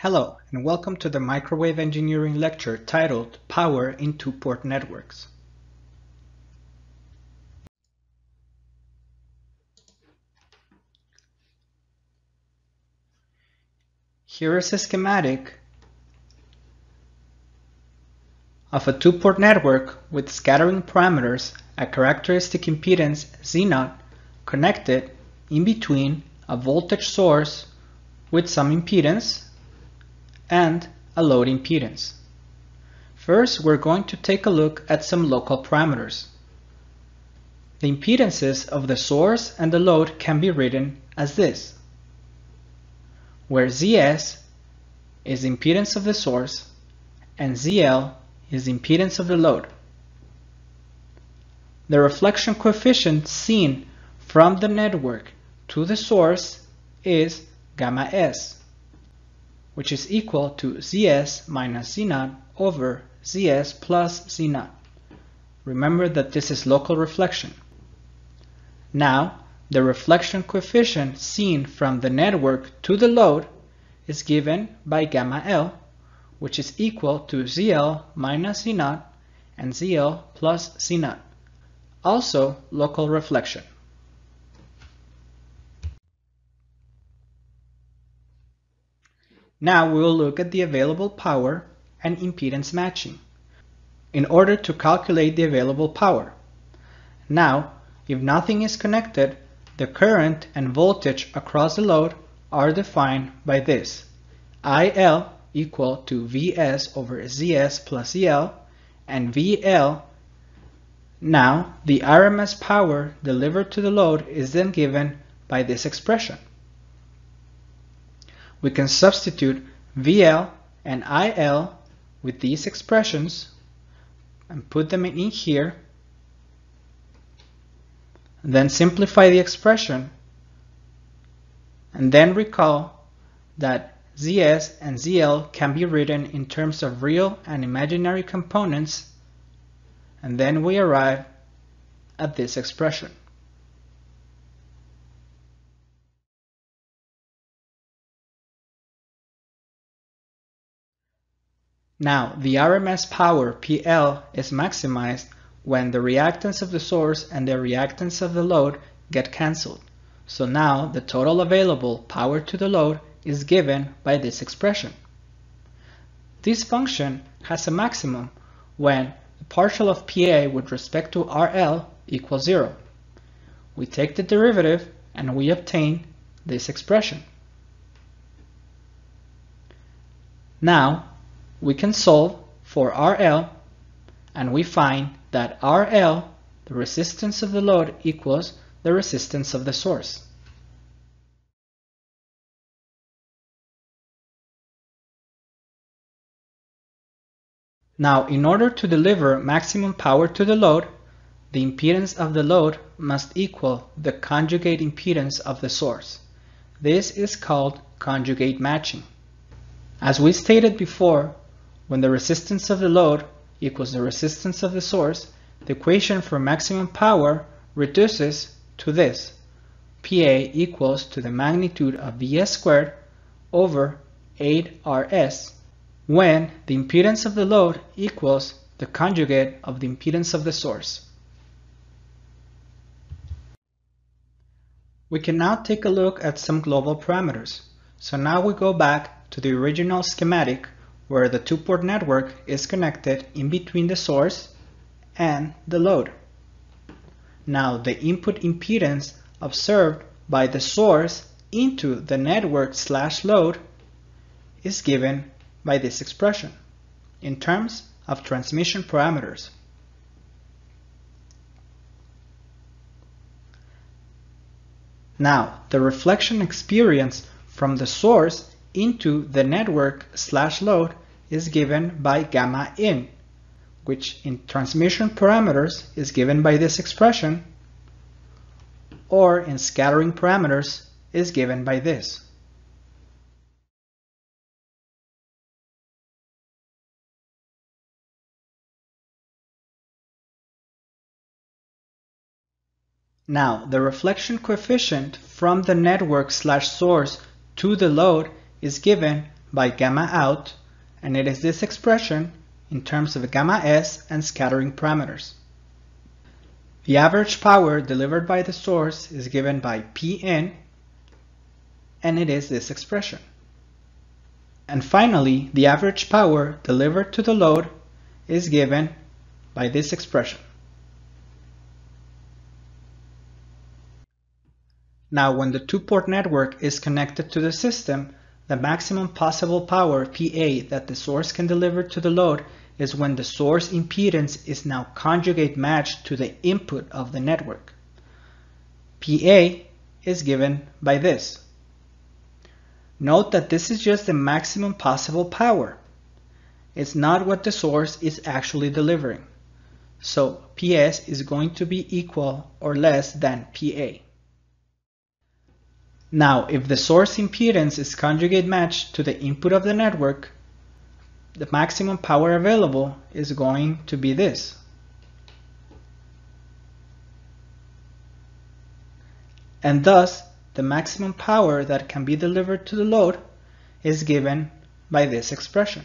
Hello, and welcome to the Microwave Engineering lecture titled Power in Two-Port Networks. Here is a schematic of a two-port network with scattering parameters, a characteristic impedance Z0 connected in between a voltage source with some impedance and a load impedance. First, we're going to take a look at some local parameters. The impedances of the source and the load can be written as this, where Zs is impedance of the source and Zl is impedance of the load. The reflection coefficient seen from the network to the source is gamma s which is equal to Zs minus Z0 over Zs plus Z0. Remember that this is local reflection. Now, the reflection coefficient seen from the network to the load is given by gamma L, which is equal to ZL minus Z0 and ZL plus Z0. Also, local reflection. Now we will look at the available power and impedance matching in order to calculate the available power. Now, if nothing is connected, the current and voltage across the load are defined by this. IL equal to Vs over Zs plus Zl and VL. Now, the RMS power delivered to the load is then given by this expression we can substitute VL and IL with these expressions and put them in here then simplify the expression and then recall that ZS and ZL can be written in terms of real and imaginary components and then we arrive at this expression. Now, the RMS power PL is maximized when the reactance of the source and the reactance of the load get cancelled. So now the total available power to the load is given by this expression. This function has a maximum when the partial of PA with respect to RL equals 0. We take the derivative and we obtain this expression. Now, we can solve for RL and we find that RL, the resistance of the load, equals the resistance of the source. Now, in order to deliver maximum power to the load, the impedance of the load must equal the conjugate impedance of the source. This is called conjugate matching. As we stated before, when the resistance of the load equals the resistance of the source, the equation for maximum power reduces to this. PA equals to the magnitude of Vs squared over 8Rs when the impedance of the load equals the conjugate of the impedance of the source. We can now take a look at some global parameters. So now we go back to the original schematic where the two-port network is connected in between the source and the load. Now the input impedance observed by the source into the network slash load is given by this expression in terms of transmission parameters. Now, the reflection experience from the source into the network slash load is given by gamma in, which in transmission parameters is given by this expression, or in scattering parameters is given by this. Now, the reflection coefficient from the network slash source to the load is given by gamma out, and it is this expression in terms of gamma s and scattering parameters. The average power delivered by the source is given by Pn, and it is this expression. And finally, the average power delivered to the load is given by this expression. Now, when the two-port network is connected to the system, the maximum possible power PA that the source can deliver to the load is when the source impedance is now conjugate matched to the input of the network. PA is given by this. Note that this is just the maximum possible power. It's not what the source is actually delivering. So PS is going to be equal or less than PA. Now, if the source impedance is conjugate matched to the input of the network, the maximum power available is going to be this. And thus, the maximum power that can be delivered to the load is given by this expression.